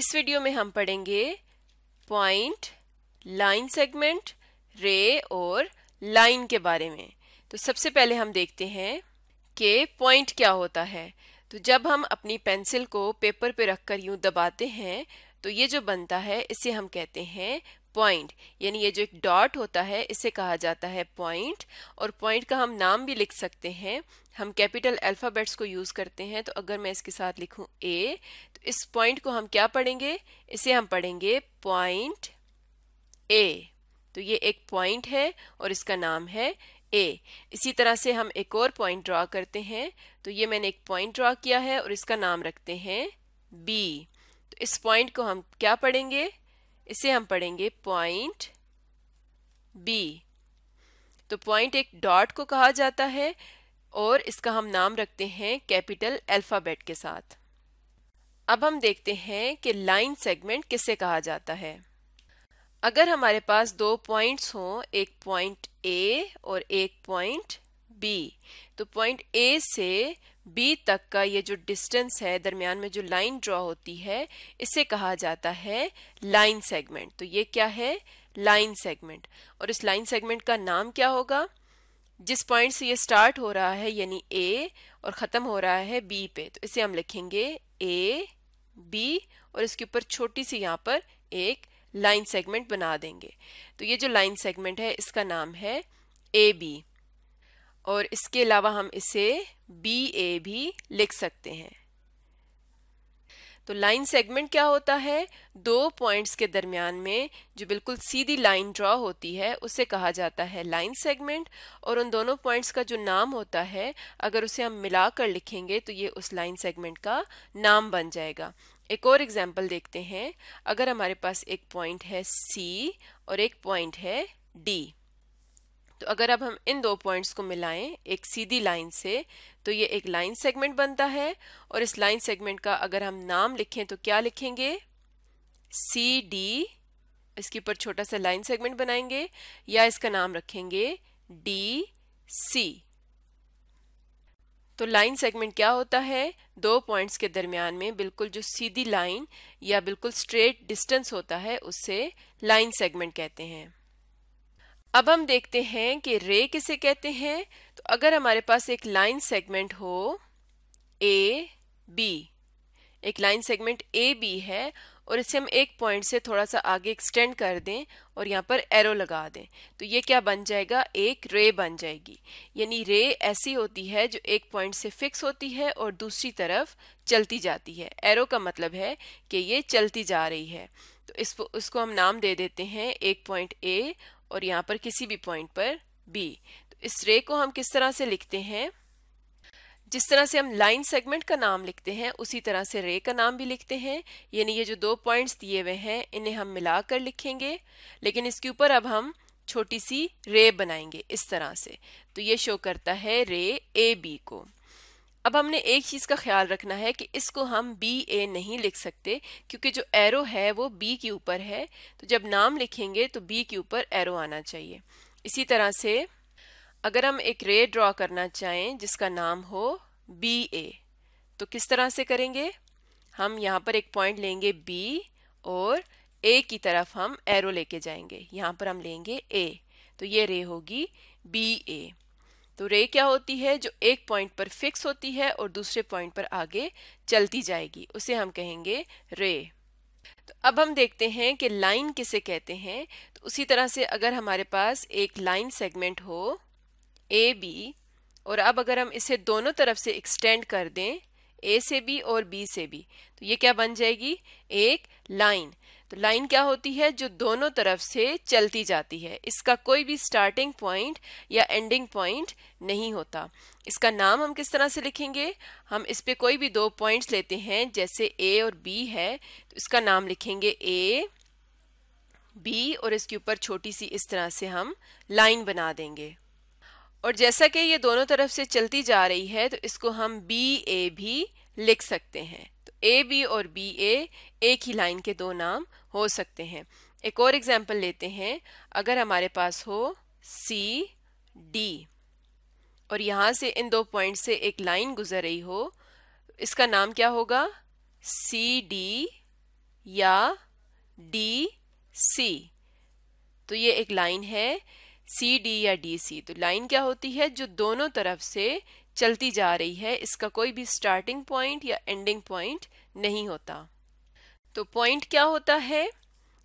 इस वीडियो में हम पढ़ेंगे पॉइंट, लाइन सेगमेंट, रे और लाइन के बारे में। तो सबसे पहले हम देखते हैं कि पॉइंट क्या होता है। तो जब हम अपनी पेंसिल को पेपर पे रखकर यूँ दबाते हैं तो ये जो बनता है, इसे हम कहते हैं पॉइंट यानी ये जो एक डॉट होता है, इसे कहा जाता है पॉइंट और पॉइंट का हम नाम भी लिख सकते हैं। हम कैपिटल अल्फ़ाबेट्स को यूज़ करते हैं तो अगर मैं इसके साथ लिखूं ए तो इस पॉइंट को हम क्या पढ़ेंगे? इसे हम पढ़ेंगे पॉइंट ए तो ये एक पॉइंट है, और इसका नाम है ए इसी तरह से हम एक और पॉइंट ड्रॉ करते हैं। तो ये मैंने एक पॉइंट ड्रॉ किया है, और इसका नाम रखते हैं बी तो इस पॉइंट को हम क्या पढ़ेंगे? इसे हम पढ़ेंगे पॉइंट बी तो पॉइंट एक डॉट को कहा जाता है और इसका हम नाम रखते हैं कैपिटल अल्फ़ाबेट के साथ। अब हम देखते हैं कि लाइन सेगमेंट किसे कहा जाता है। अगर हमारे पास दो पॉइंट्स हों, एक पॉइंट ए और एक पॉइंट बी तो पॉइंट ए से बी तक का ये जो डिस्टेंस है, दरमियान में जो लाइन ड्रॉ होती है, इसे कहा जाता है लाइन सेगमेंट तो ये क्या है? लाइन सेगमेंट और इस लाइन सेगमेंट का नाम क्या होगा? जिस पॉइंट से ये स्टार्ट हो रहा है, यानी ए और ख़त्म हो रहा है बी पे. तो इसे हम लिखेंगे ए बी और इसके ऊपर छोटी सी यहाँ पर एक लाइन सेगमेंट बना देंगे. तो ये जो लाइन सेगमेंट है, इसका नाम है ए बी और इसके अलावा हम इसे बी ए भी लिख सकते हैं। तो लाइन सेगमेंट क्या होता है? दो पॉइंट्स के दरमियान में जो बिल्कुल सीधी लाइन ड्रॉ होती है, उसे कहा जाता है लाइन सेगमेंट और उन दोनों पॉइंट्स का जो नाम होता है, अगर उसे हम मिलाकर लिखेंगे तो ये उस लाइन सेगमेंट का नाम बन जाएगा। एक और एग्ज़ाम्पल देखते हैं। अगर हमारे पास एक पॉइंट है सी और एक पॉइंट है डी तो अगर अब हम इन दो पॉइंट्स को मिलाएँ, एक सीधी लाइन से तो ये एक लाइन सेगमेंट बनता है और इस लाइन सेगमेंट का अगर हम नाम लिखें तो क्या लिखेंगे? सी डी इसके ऊपर छोटा सा लाइन सेगमेंट बनाएँगे या इसका नाम रखेंगे डी सी तो लाइन सेगमेंट क्या होता है? दो पॉइंट्स के दरमियान में बिल्कुल जो सीधी लाइन या बिल्कुल स्ट्रेट डिस्टेंस होता है उससे लाइन सेगमेंट कहते हैं। अब हम देखते हैं कि रे किसे कहते हैं। तो अगर हमारे पास एक लाइन सेगमेंट हो ए बी एक लाइन सेगमेंट ए बी है, और इसे हम एक पॉइंट से थोड़ा सा आगे एक्सटेंड कर दें और यहाँ पर एरो लगा दें तो ये क्या बन जाएगा? एक रे बन जाएगी। यानी रे ऐसी होती है जो एक पॉइंट से फिक्स होती है और दूसरी तरफ़ चलती जाती है। एरो का मतलब है कि ये चलती जा रही है। तो इस उसको हम नाम दे देते हैं एक पॉइंट ए और यहाँ पर किसी भी पॉइंट पर बी तो इस रे को हम किस तरह से लिखते हैं? जिस तरह से हम लाइन सेगमेंट का नाम लिखते हैं, उसी तरह से रे का नाम भी लिखते हैं। यानी ये जो दो पॉइंट्स दिए हुए हैं, इन्हें हम मिलाकर लिखेंगे। लेकिन इसके ऊपर अब हम छोटी सी रे बनाएँगे इस तरह से। तो ये शो करता है रे ए बी को। अब हमने एक चीज़ का ख्याल रखना है कि इसको हम बी ए नहीं लिख सकते, क्योंकि जो एरो है वो बी के ऊपर है। तो जब नाम लिखेंगे तो बी के ऊपर एरो आना चाहिए। इसी तरह से अगर हम एक रे ड्रॉ करना चाहें, जिसका नाम हो बी ए तो किस तरह से करेंगे? हम यहाँ पर एक पॉइंट लेंगे बी और ए की तरफ़ हम एरो लेके जाएँगे। यहाँ पर हम लेंगे ए तो ये रे होगी बी ए तो रे क्या होती है? जो एक पॉइंट पर फिक्स होती है और दूसरे पॉइंट पर आगे चलती जाएगी। उसे हम कहेंगे रे तो अब हम देखते हैं कि लाइन किसे कहते हैं। तो उसी तरह से अगर हमारे पास एक लाइन सेगमेंट हो ए बी और अब अगर हम इसे दोनों तरफ़ से एक्सटेंड कर दें ए से बी और बी से भी तो ये क्या बन जाएगी? एक लाइन तो लाइन क्या होती है जो दोनों तरफ़ से चलती जाती है? इसका कोई भी स्टार्टिंग पॉइंट या एंडिंग पॉइंट नहीं होता। इसका नाम हम किस तरह से लिखेंगे? हम इस पर कोई भी दो पॉइंट्स लेते हैं, जैसे ए और बी है तो इसका नाम लिखेंगे ए बी और इसके ऊपर छोटी सी इस तरह से हम लाइन बना देंगे। और जैसा कि ये दोनों तरफ़ से चलती जा रही है तो इसको हम बी ए भी लिख सकते हैं। तो ए बी और बी ए एक ही लाइन के दो नाम हो सकते हैं। एक और एग्ज़ाम्पल लेते हैं। अगर हमारे पास हो सी डी और यहाँ से इन दो पॉइंट से एक लाइन गुजर रही हो, इसका नाम क्या होगा? सी डी या डी सी तो ये एक लाइन है सी डी या डी सी तो लाइन क्या होती है? जो दोनों तरफ़ से चलती जा रही है, इसका कोई भी स्टार्टिंग पॉइंट या एंडिंग पॉइंट नहीं होता। तो पॉइंट क्या होता है?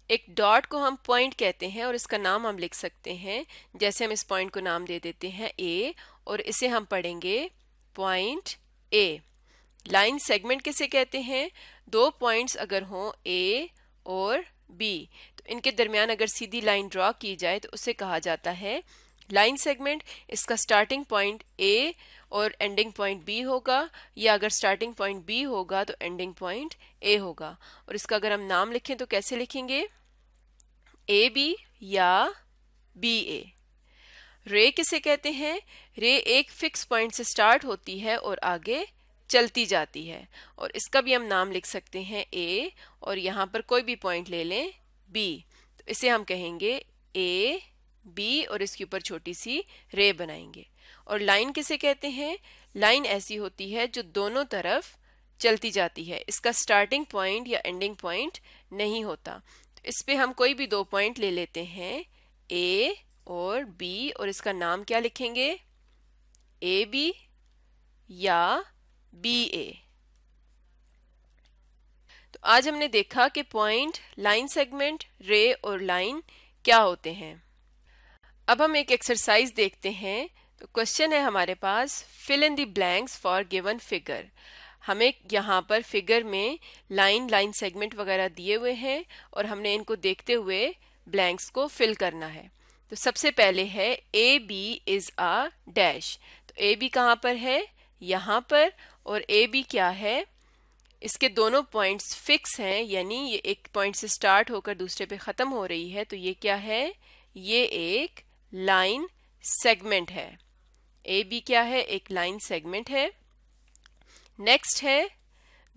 एक डॉट को हम पॉइंट कहते हैं और इसका नाम हम लिख सकते हैं। जैसे हम इस पॉइंट को नाम दे देते हैं ए और इसे हम पढ़ेंगे पॉइंट ए लाइन सेगमेंट किसे कहते हैं? दो पॉइंट्स अगर हों ए और बी तो इनके दरमियान अगर सीधी लाइन ड्रॉ की जाए तो उसे कहा जाता है। लाइन सेगमेंट इसका स्टार्टिंग पॉइंट ए और एंडिंग पॉइंट बी होगा, या अगर स्टार्टिंग पॉइंट बी होगा तो एंडिंग पॉइंट ए होगा। और इसका अगर हम नाम लिखें तो कैसे लिखेंगे? ए बी या बी ए रे किसे कहते हैं? रे एक फिक्स पॉइंट से स्टार्ट होती है और आगे चलती जाती है। और इसका भी हम नाम लिख सकते हैं ए और यहाँ पर कोई भी पॉइंट ले लें बी तो इसे हम कहेंगे ए बी और इसके ऊपर छोटी सी रे बनाएँगे। और लाइन किसे कहते हैं? लाइन ऐसी होती है जो दोनों तरफ़ चलती जाती है। इसका स्टार्टिंग पॉइंट या एंडिंग पॉइंट नहीं होता। तो इस पे हम कोई भी दो पॉइंट ले लेते हैं। ए और बी और इसका नाम क्या लिखेंगे? ए बी या बी ए तो आज हमने देखा कि पॉइंट लाइन सेगमेंट रे और लाइन क्या होते हैं। अब हम एक एक्सरसाइज देखते हैं तो क्वेश्चन है हमारे पास fill in the blanks for given figure हमें यहाँ पर फिगर में लाइन लाइन सेगमेंट वगैरह दिए हुए हैं और हमने इनको देखते हुए ब्लैंक्स को फिल करना है। तो सबसे पहले है A B is a dash तो ए बी कहाँ पर है? यहाँ पर। और ए बी क्या है? इसके दोनों पॉइंट्स फिक्स हैं, यानी ये एक पॉइंट से स्टार्ट होकर दूसरे पे ख़त्म हो रही है तो ये क्या है? ये एक लाइन सेगमेंट है। ए बी क्या है? एक लाइन सेगमेंट है। नेक्स्ट है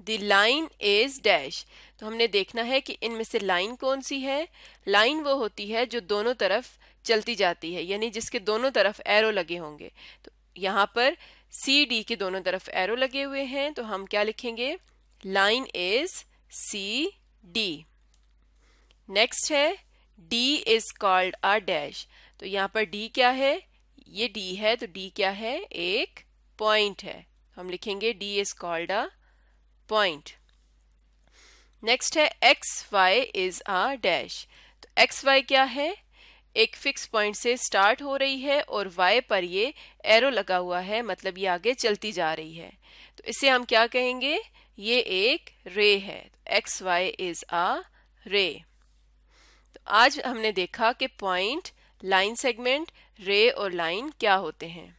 द लाइन इज़ डैश तो हमने देखना है कि इनमें से लाइन कौन सी है? लाइन वो होती है जो दोनों तरफ़ चलती जाती है, यानी जिसके दोनों तरफ़ एरो लगे होंगे। तो यहाँ पर सी डी के दोनों तरफ़ एरो लगे हुए हैं तो हम क्या लिखेंगे? Line is C D next है D is called a dash तो यहाँ पर डी क्या है? ये डी है तो डी क्या है? एक पॉइंट है। हम लिखेंगे D is called a point next है X Y is a dash तो एक्स वाई क्या है? एक फिक्स पॉइंट से स्टार्ट हो रही है और वाई पर ये एरो लगा हुआ है मतलब ये आगे चलती जा रही है। तो इसे हम क्या कहेंगे? ये एक रे है। एक्स वाई इज़ आ रे तो आज हमने देखा कि पॉइंट लाइन सेगमेंट रे और लाइन क्या होते हैं?